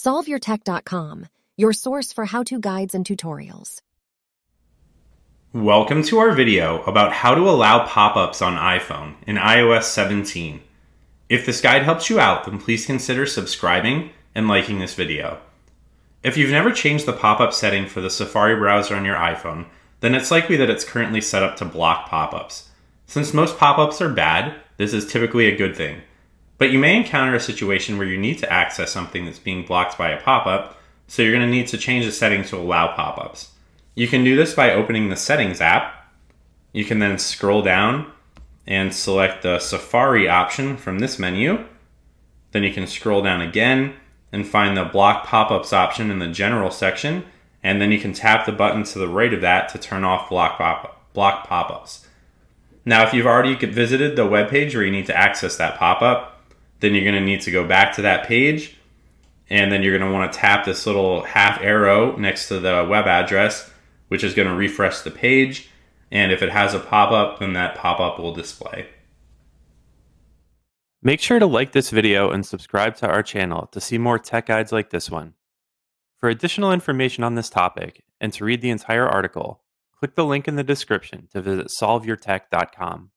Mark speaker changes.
Speaker 1: SolveYourTech.com, your source for how to guides and tutorials.
Speaker 2: Welcome to our video about how to allow pop-ups on iPhone in iOS 17. If this guide helps you out, then please consider subscribing and liking this video. If you've never changed the pop-up setting for the Safari browser on your iPhone, then it's likely that it's currently set up to block pop-ups. Since most pop-ups are bad, this is typically a good thing. But you may encounter a situation where you need to access something that's being blocked by a pop-up, so you're going to need to change the setting to allow pop-ups. You can do this by opening the Settings app. You can then scroll down and select the Safari option from this menu. Then you can scroll down again and find the Block Pop-ups option in the General section, and then you can tap the button to the right of that to turn off block pop block pop-ups. Now, if you've already visited the web page where you need to access that pop-up, then you're going to need to go back to that page and then you're going to want to tap this little half arrow next to the web address which is going to refresh the page and if it has a pop-up then that pop-up will display.
Speaker 3: Make sure to like this video and subscribe to our channel to see more tech guides like this one. For additional information on this topic and to read the entire article click the link in the description to visit solveyourtech.com